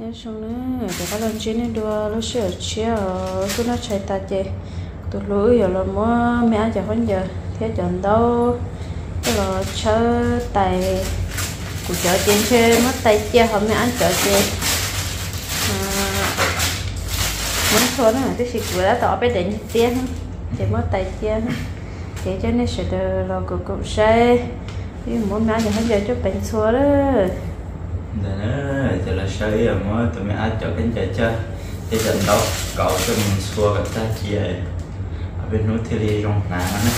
nên xong nữa để các lần trên nên đua lúc sửa chia tôi nó chạy ta chơi tôi lưỡi giờ là mua mẹ giờ hơn giờ thế chọn đâu. Cái là chơi tay của chợ trên chơi mất tay chia hôm mẹ ăn chợ chơi muốn thôi nó cái gì vừa đã tỏ bé định tiền thì mất tay chia thì cho nên sẽ được là của cụ xe. Muốn mẹ giờ hơn giờ cho bệnh xua đó. Mới tụi mình ăn cho cái chạy chơi Thì trận đó cậu cho mình xua gặp ta chia Ở bên núi thì đi trong nà nó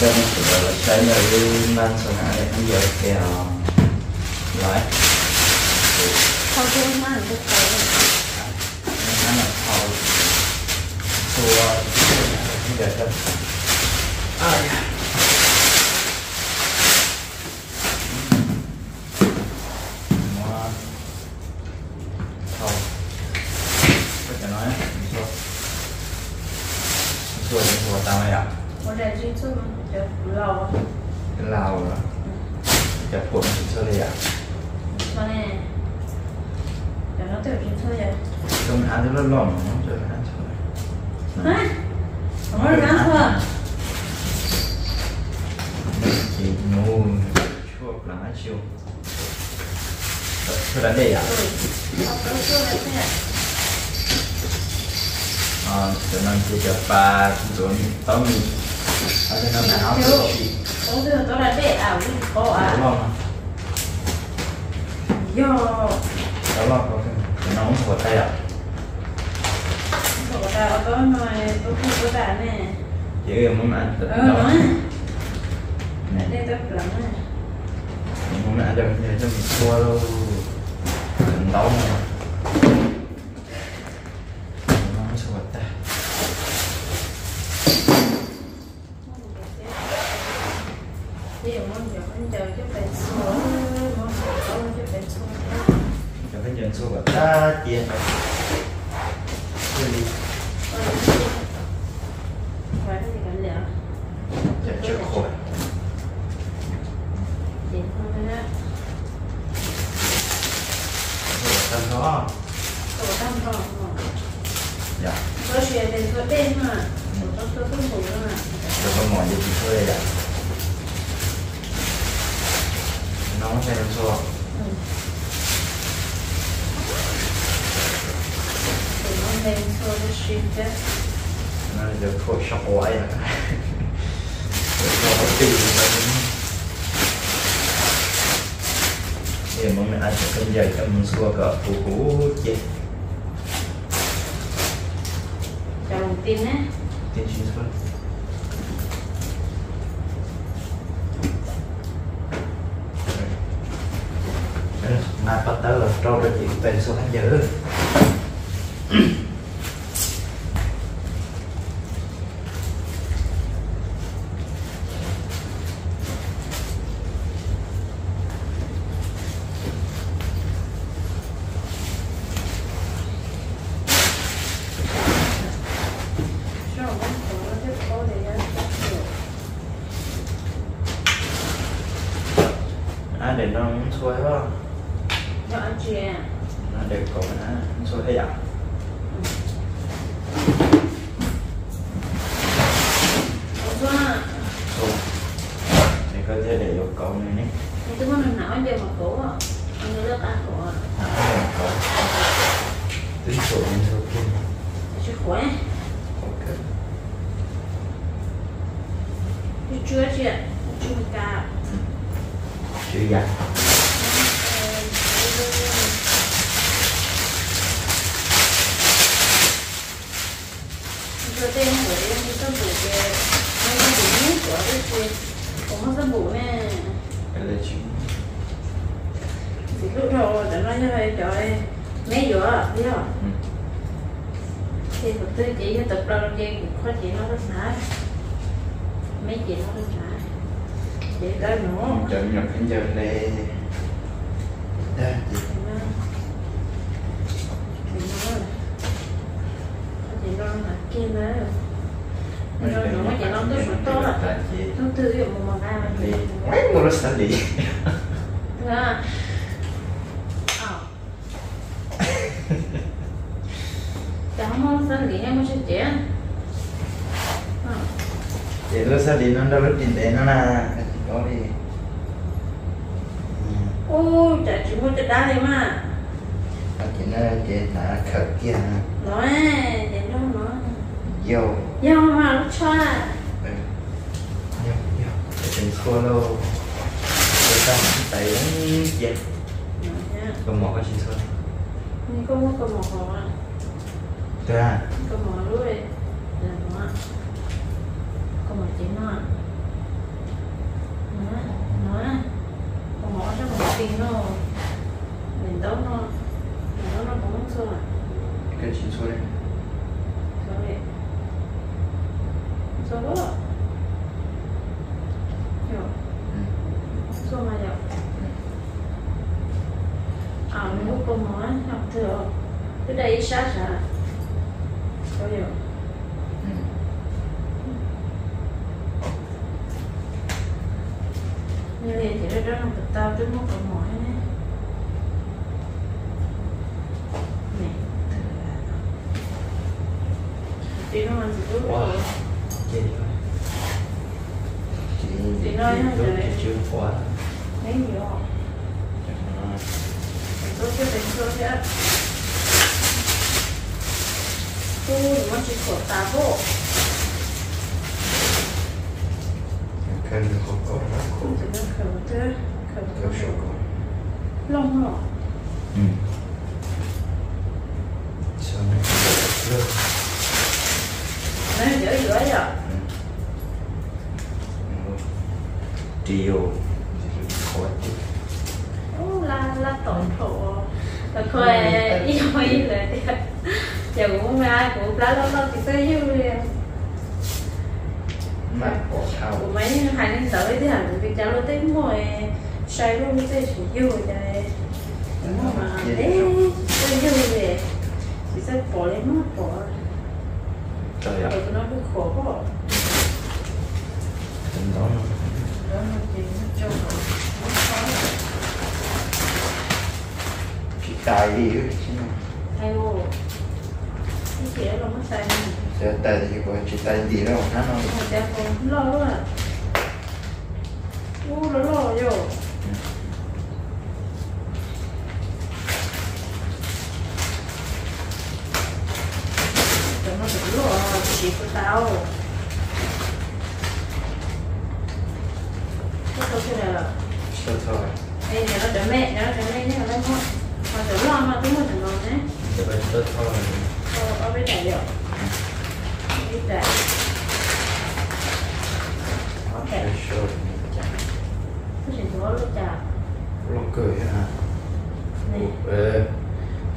Cho nên thì là sợi là đi ban sổ nà để không giờ kèo Lại không chơi nó là cái tay Nó là thầu Xua. Không giờ cho À dạ Mua Thầu Có thể nói Xua Xua thì xua tao mày ạ một lần duy nhất mà lâu cái lao rồi chặt cuộn chỉ cho đây à cho nên để nó tự nhiên thôi vậy trong ăn thì nó lỏng nó cho nó ăn thôi hả không có ăn thôi chỉ ngu chuột là chiều cho đến đây à không có chưa là thế ờ cho nên chỉ cho ba rồi tao mình ở đây nó là áo chỉ có chưa tôi là để ảo đi có à không yo đó là có của nó ạ, của tay à có ta tôi không có ta nè chỉ muốn ăn thịt đó đây tôi lắm nè muốn ăn cho mình cho mình xua đâu đi phải cái gì cả liệu chặt trước khỏi tiền không đó tâm đó tổ tâm không dạ có chuyện thì có tên mà có tôi không ngủ đâu mà rồi con ngồi gì thôi đây ạ nó sẽ làm sao thì nó lên thôi nó suy chứ nó giờ khôi sọc quái à rồi nó có tiền mà thì mà mình ăn sẽ phù phú chết chào lòng tin á tiền chi thôi Mà bắt đầu là trâu ra chuyện tên số tháng giờ sao mà có nó chứ có để ra À để nó muốn xuôi đó nó ăn chuyện Nó để cổ nó xuôi hay à không có Xuôi Thì có thể để vô cổ này nhé thì tôi muốn nào giờ mà cổ à anh nhớ lớp ăn cổ à À, cổ Tính sổ như thế kia sức khỏe Ok chứ chưa chuyện chưa cả Chữ dạy Rồi tên của em đi sân bủ kìa Nó sân bủ nhất của cái chuyện Cũng có sân bủ nè Cái là chữ Thì lúc đầu đã nói như vậy trời ơi Mấy vừa biết không Ừ. Thì thực tư chỉ tập ra làm gì Có chị nó rất nã Mấy chị nó rất nã Chị ra nữa Chợ nhập đến giờ này. Đây chị. Chị nó là kia nữa Nó nó chị nó tốt rất tốt à chị Nó tư một ra Đi Mấy mua nó sẽ đi. Dạ. Ờ. không phân lý em chế chị nó sao đi nó đâu rất tiền đến nó là có đi ôi chả chỉ muốn chả đá đấy mà à chị nó chị là khờ kia nói để nó nói dầu dầu mà lúc cho à dầu dầu để tình xua lô để ta mình tay uống dẹp còn một cái chị xua không có một cái mỏ hò à còn mỏ luôn là ạ có một tiếng nó nó nó có mỏ cho một tiếng nó mình đâu nó nó nó cũng không xua à cái chị xua đây Sorry. So what? Yo, ừ. so mà yo. À, mình có câu nói học thừa. Cái đây sát ra. So yo. Như vậy thì đó là một tao trước một câu nói này. Nè. Tí nó ăn gì tốt Wow. rồi. chị chị nói chị chưa quá Mấy nhiều. Tôi chưa tính tôi sẽ Tôi mà chỉ khổ tá bộ cần không nó khổ Không chỉ là khổ thế Khổ có thế số có Lông hả ừ. Sao này được Nó dễ dễ vậy Trio. Khó chứ. Ô la la tổn thổ. Là khỏe yêu ý là Giờ cũng ai cũng lá lâu lâu thì tới yêu liền mà Của mấy hai năm tới thì hẳn vì cháu nó tính ngồi Xoay luôn cái chỉ yêu rồi đây Đúng mà Đấy Tôi yêu về Chỉ sẽ bỏ lên mắt bỏ. Trời ạ. Rồi nó cứ khổ quá tình đó nó đó chị nó trông nó khó chị tài đi ô cái chị đó là mất tay mình sẽ tài thì có chị tài đi đâu nó nó mà cha con lo quá à. Ô nó lo vô Tụi nó đừng lo chị của tao Nó tôi thế nào sao thôi Ê, nhà nó đợi mẹ, nhà nó đợi mẹ nhé, nó thôi Mà đừng lo mà, đúng rồi, đừng lo nhé để bên tôi thôi Ờ, có biết đại được Biết đại Ok, cái show cái gì đó lúc chào lo cười hả Nè, ờ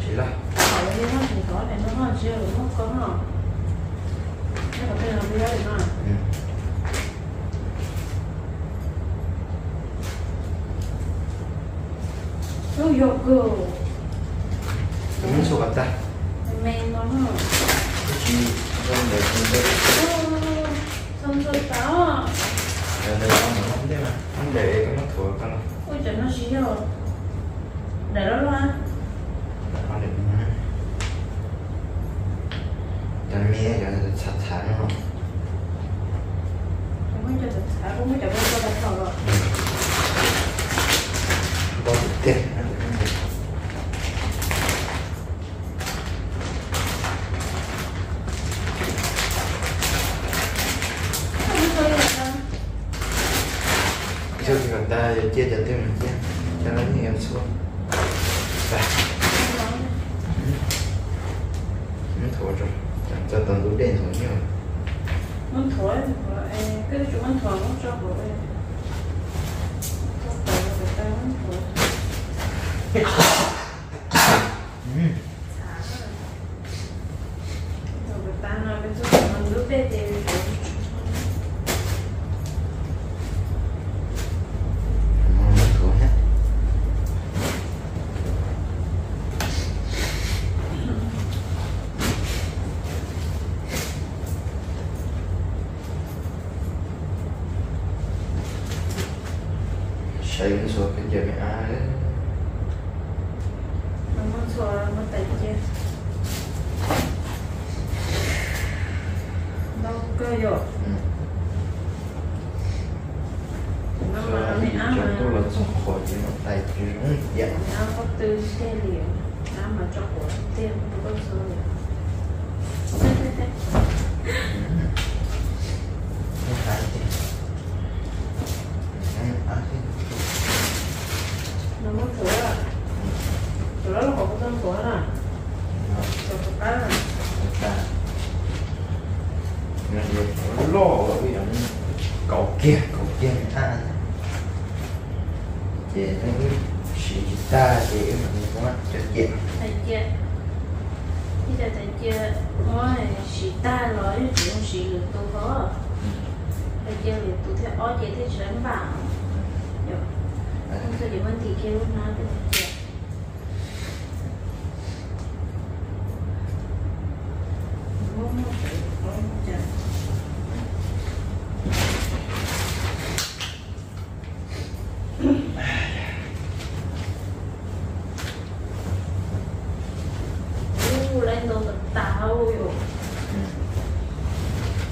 chị là hỏi đi nó thì có này nó hỏi chưa, nó có không Nó có cái nào bây giờ thì nói ừ. Nó vô cửa Kamu suka tak? Men nó hả Chị Không để không để Ô, xong rồi tao à Để để không không để mà Không để cái nó thua con Ôi trời nó xí rồi Để đó luôn á Nó để nó Không có cho thật xả, không có rồi Có được tiền Không có chơi được đâu Trước khi ta chia cho thêm mình chia Cho nó như em xuống. Nó thua rồi. Cho tầng đủ đen rồi nhiều Ăn thổi cái chúng ăn thổi nó cho rồi Cho thổi. rồi giờ mẹ ai đấy? Nó muốn xua nó muốn tẩy chứ đâu rồi nó ừ. mà mẹ mà. tôi chứ nó tẩy chứ dạ nó liền. Nó mà cho của tiền nó có sơ liền. ta thì mình cũng chết chết thầy chưa bây giờ thầy chưa mỗi sĩ ta nói không sĩ được tu khó thầy chưa được tu theo ó chế thế sẵn bảo. Không sao chỉ vấn thì kêu lúc nào thì thầy chưa Không, không phải, không phải. Ooh, lên đồ thật tao rồi.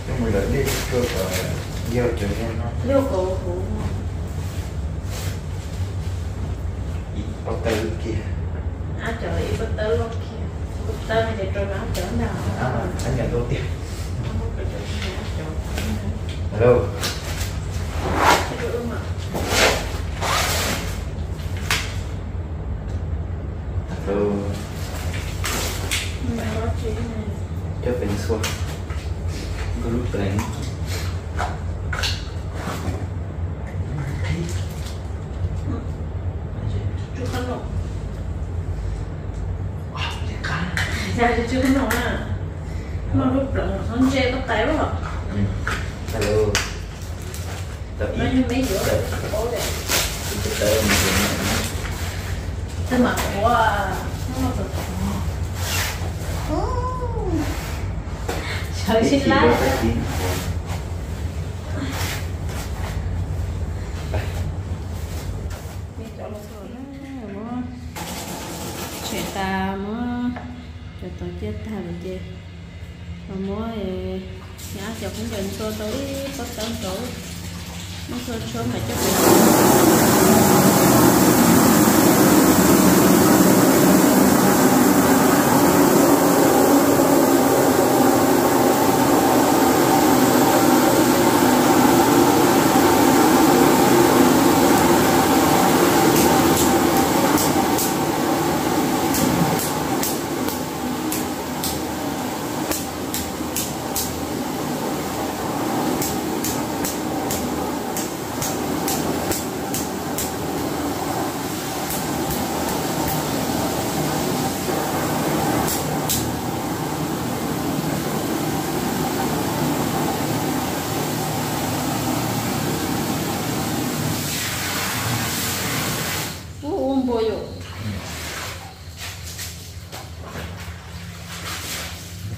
nhưng mà đợi đi cơ sở nhiều chuyện nên nó Liêu cầu thủ ít từ kia À trời, bất tớ lúc kia Bất tớ này để trôi máu trở nào? À anh nhận đầu tiên Không chỗ chỗ hello. Chỗ hello. Cho bên xuống có lúc đến Chú khăn nụ Chú chú khăn nụ à. Nó lúc lận hơn chê bắt tay quá Ừ. hello. Tập Nó ít đẹp tập. Tới mình cũng nhận Thế mà quá Nó mà cực Trời xin có lái cái tiếng Đây. chuyện ta mới tôi chết thà mình chơi và mua nhỏ chọc cũng gần tôi tới có tấn chỗ nó sơ sơ mà chắc là bôi vô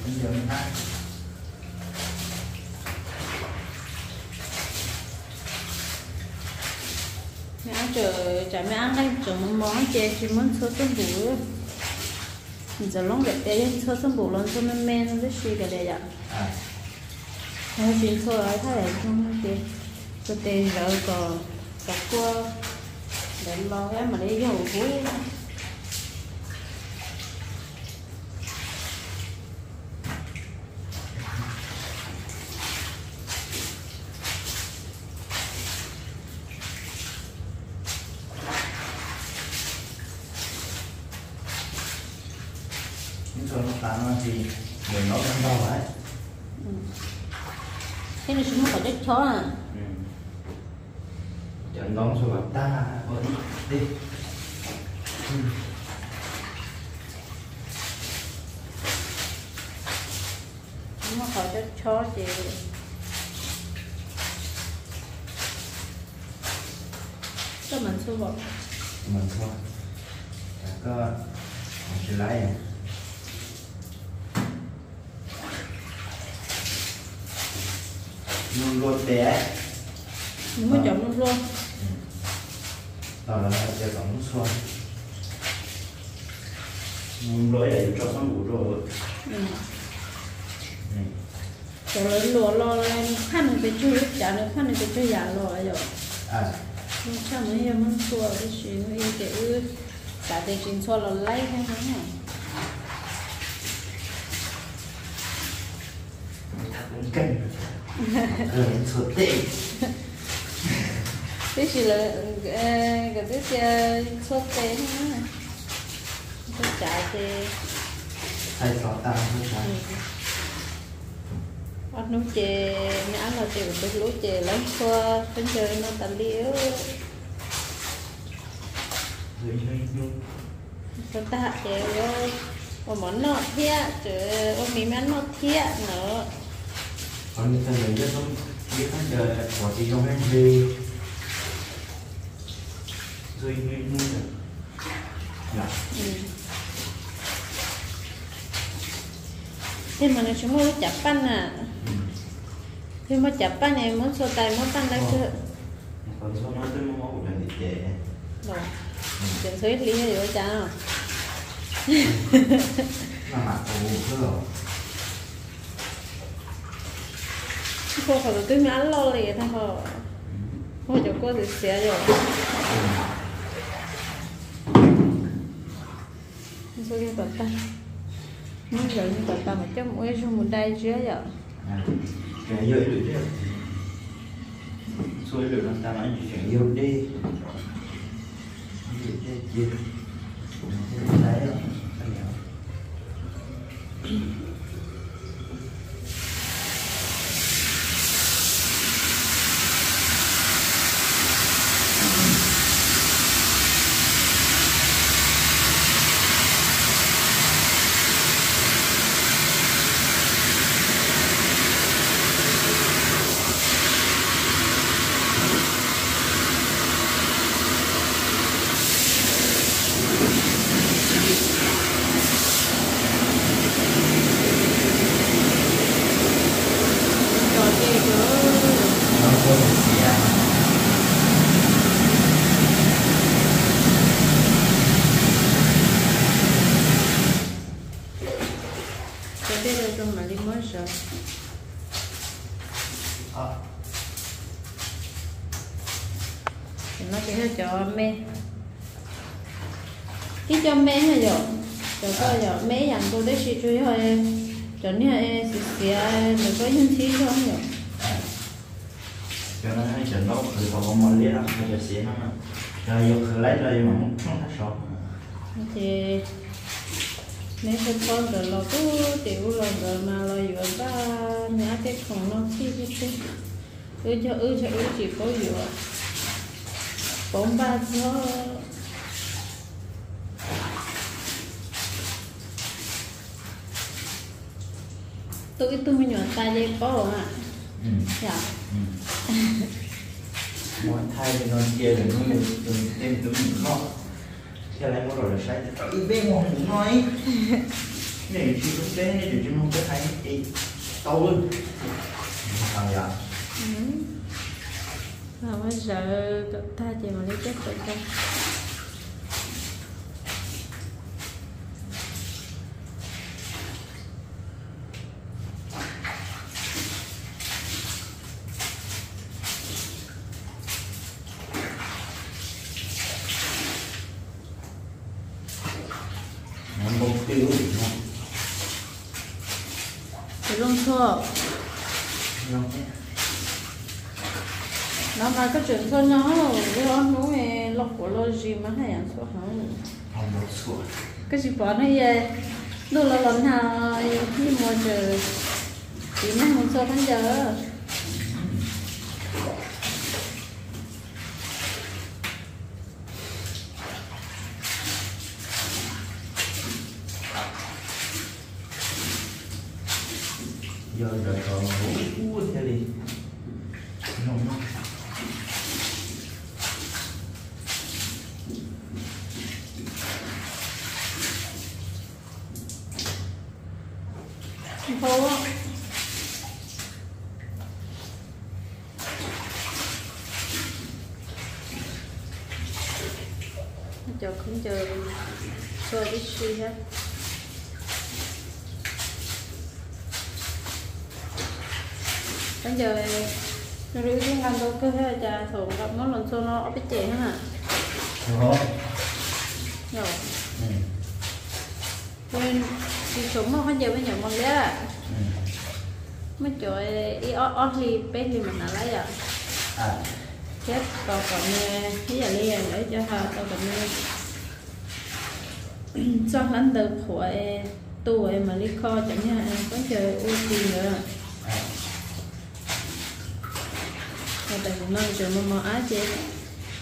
Bây giờ mình ăn. mẹ ăn chờ chả mẹ ăn chờ một món chè chỉ muốn sốt sâm bù. Giờ lúc để té sốt sâm bù lần sau men men suy cái đấy ạ Nó chỉ thôi ở thay ở trong cái cái tiền rồi còn cặp qua để lo cái mà đi dầu cuối những số nó tán thì mình nó cũng đau đấy. thế là chó à. Ừ. Chẳng đón số gặp ta Ôi, đi Ừ. nó phải đích chó chị. Cho mình xu vào mình thôi có mình sẽ lấy à luôn luôn bé. Nhưng mà chọn luôn luôn đó là giờ tổng xuân luôn lối để cho con ngủ rồi. Ừ. này rồi lớn lúa lo lên. Khăn cái chú chả nữa khăn cái chú giả lo rồi. À. Nhưng chắc mới giờ mình xua cái chuyện nó yêu kiểu cả tiền chuyện xua là lấy hay không này cũng cân ờ sụt tệ cái gì là cái cái cái xua tiền á. Cái chạy thì có tao không phải ăn nấu chè, mẹ ăn là chè được lúa chè lắm. Xua bên trời nó tầm liễu. Chúng ta chè vô. Và món nọ thiệt chứ ôm mì măn nọ thiệt nữa còn như thế này rất không biết ăn giờ có gì không ăn gì rồi hơi nhung rồi dạ. Ừ. thế mà nó chúng nó chập pan à. Thế mà chập pan này muốn số tài muốn pan đấy chứ còn số nói tới món của mình thì trẻ. Rồi. Chuyện suy lý hay gì chả. Mà mặc ủ cơ. rồi cô phải tôi mới ăn lo liền thôi hả cô cho cô thì xé rồi số cái bật tay muốn giờ như bật tay mà chắc mỗi số một đai chứ giờ. cái yêu được chứ xuôi được làm ta nói chuyện yêu đi cũng đấy rồi kia nữa nó có một gì à cái đây là trong mà đi mới sợ Ờ. nó chỉ là cho mẹ cái cho mẹ hay rồi cho coi rồi mẹ dặn cô đấy suy chú hơi cho nên là sự kia được có những thứ không rồi cho nên hay chuyện thì họ không muốn liên lạc hay là gì hết mà rồi dùng lấy rồi mà không không hết rồi thì nếu không con rồi lo cứ tiểu rồi rồi mà lo vừa ba nhà cái con nó khi như thế ư cho ư cho ư chỉ có vừa bốn ba cho tôi tôi mình nhỏ ta đây có ạ? Ừ. Dạ. Ừ. Mỗi thay thì nó kia rồi nó tên tôi khó cái lấy món rồi là sai Tự bé ngon cũng nói Này chị cũng thế Điều chị không có thấy Chị Tâu luôn Thằng dạ Ừ. Mà bây giờ Cậu ta chị chết tụi con nó mà cái chuyện thôi nó cái đó nó nghe lọc của lo gì mà hay ăn số không được sửa cái gì bỏ nó về? Nó là lần nào như trời. Chỉ năm một số tháng giờ giờ rồi còn ngủ thế đi nó nó Thôi á. Chờ không chờ Chờ cái suy hết bây giờ nó rưỡi cái ngăn đâu cứ hết trà thùng gặp nó lần sau nó biết chè hả Ủa? rồi Ừ. nên đi xuống mà không giờ bây giờ mong đấy mấy chỗ đi ót ót đi bé thì mình là lấy rồi À chết còn còn nghe cái gì liền để cho họ con còn nghe cho hắn được của tuổi mà đi kho chẳng hạn có chơi ưu tiên nữa À. tại vì nó chơi mà mà á chết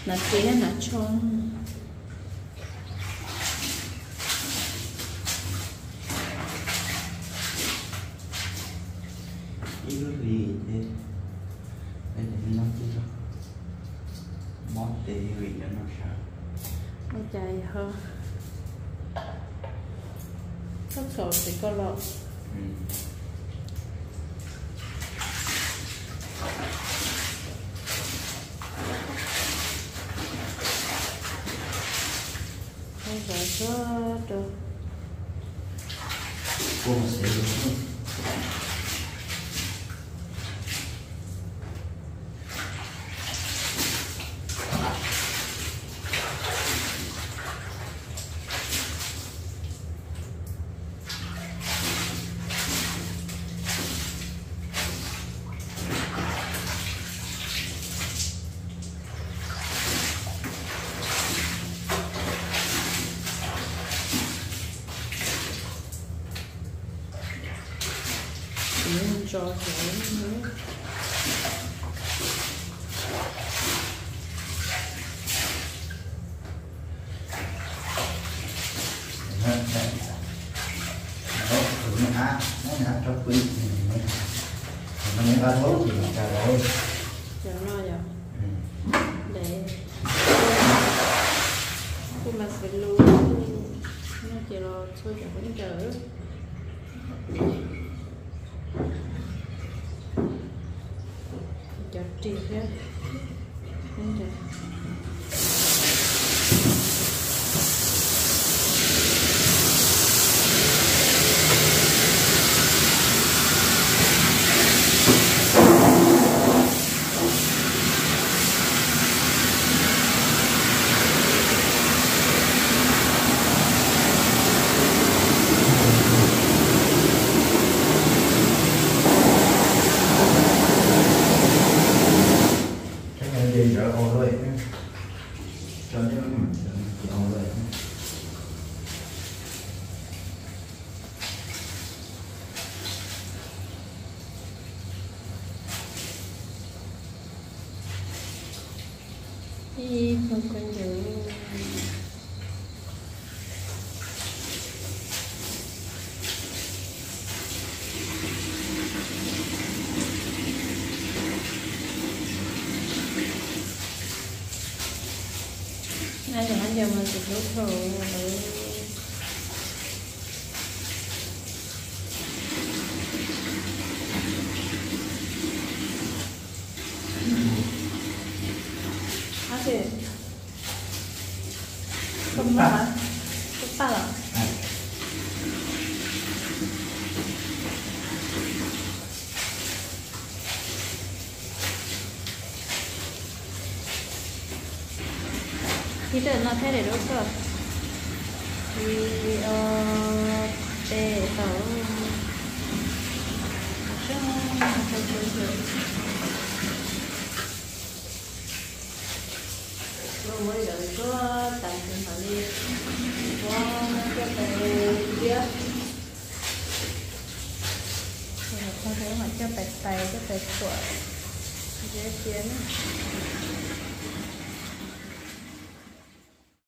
là chế là cho Ý rất gì thế? bỏ lỡ nó video hấp dẫn tê vì cho nó sao? nó chạy hơn các sổ thì có lọ Ừ. không phải có được Cô mà sẽ đúng chỉ cho cái nữa Nó nó hả? Nó hả? Cho quý Nó mới ba thốt thì nó ra rồi cho nó giờ Ừ. để cô mà sẽ luôn nó chỉ là thôi chẳng có chờ chờ trì hết nên chờ Chắc là gì rồi ô rồi cho nó chị ô rồi không cần anh giờ mình chụp lúc rồi Hả chị? Không? Thì tôi nó thế để đâu cơ à? Thì ờ để tớ không được Rồi mới đợi có tặng tiền họ đi Có cái tay kia không thấy mà cho tay tay cái tay của Dễ chiến